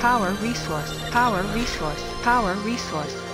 Power resource. Power resource. Power resource.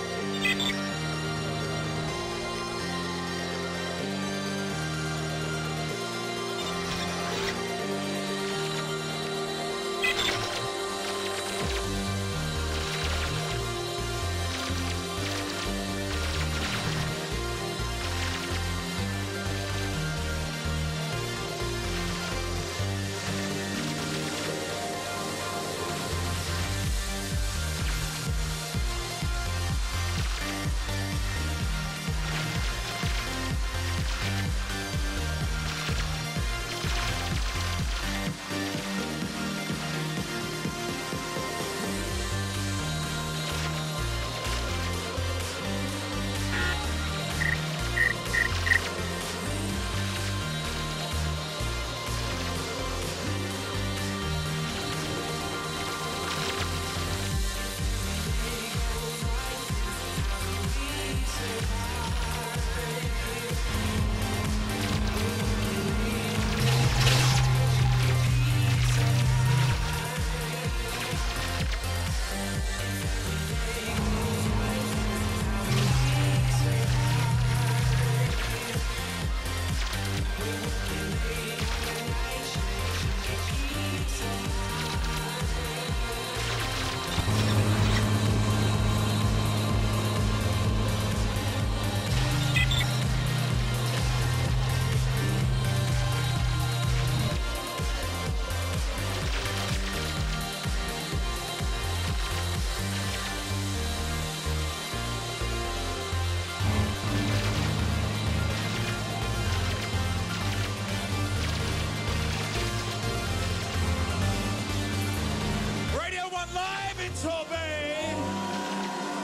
Live in Torbay.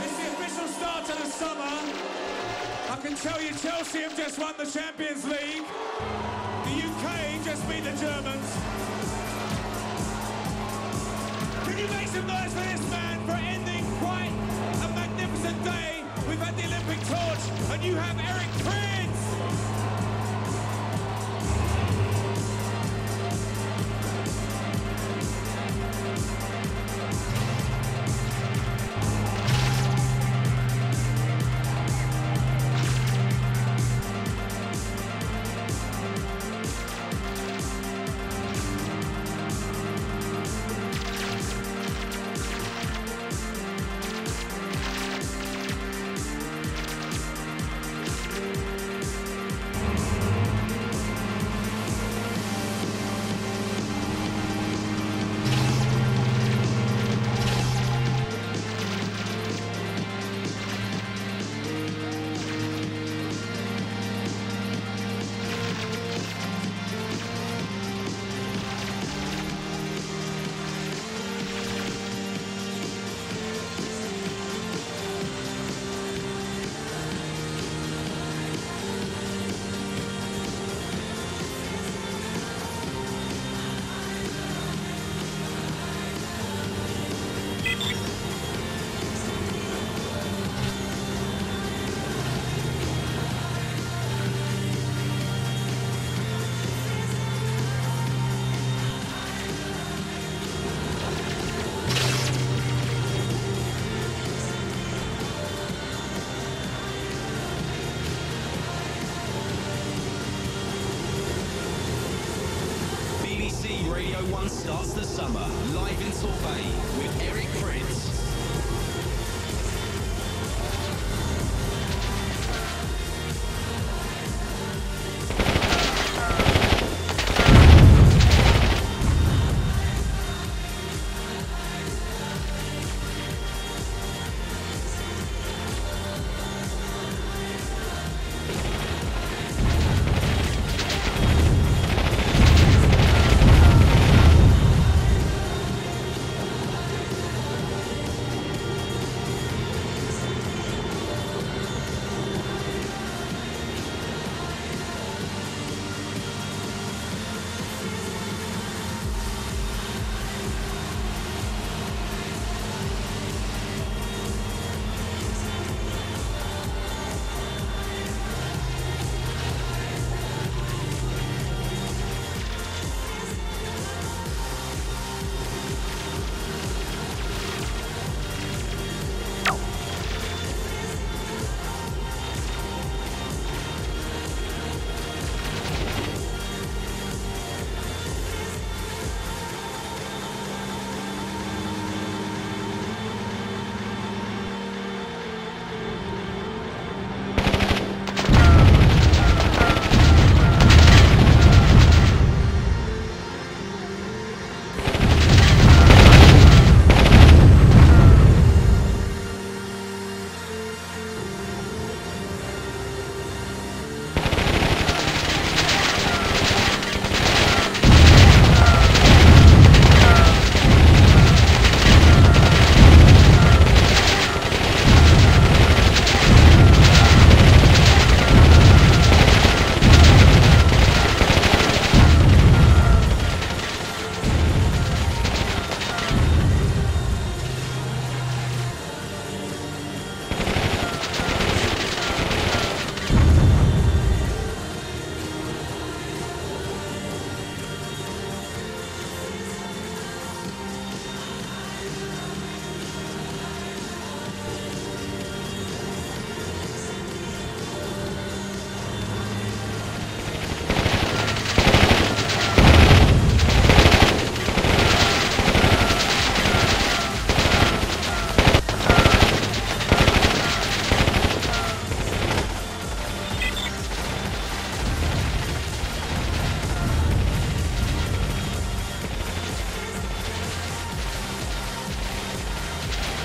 It's the official start to the summer. I can tell you Chelsea have just won the Champions League. The UK just beat the Germans. Can you make some noise for this man for ending quite a magnificent day? We've had the Olympic torch and you have Eric Prydz. Radio 1 starts the summer live in Torbay with Eric Prydz.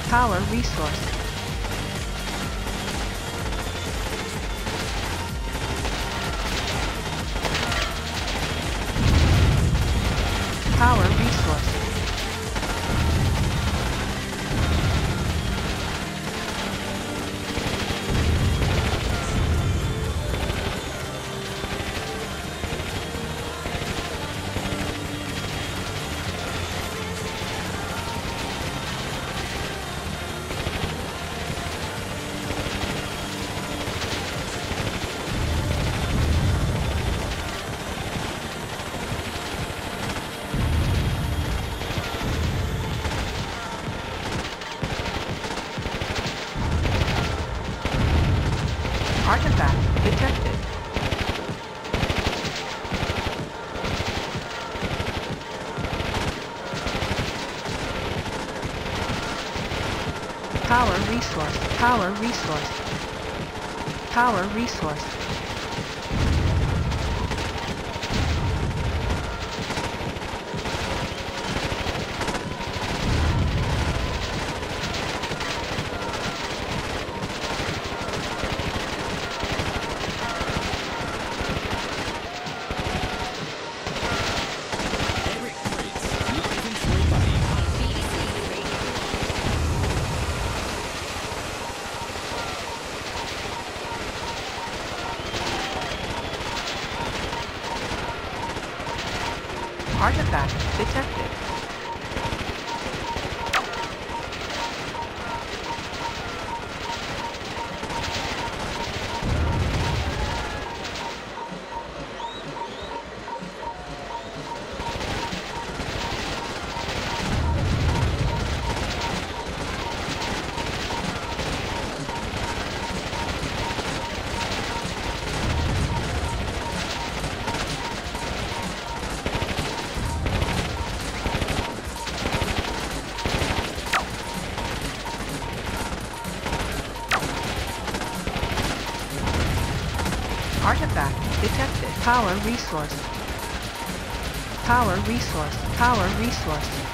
Power resource. Power resource. Power resource. Power resource. Artifact detected. Power resource. Power resource. Power resource.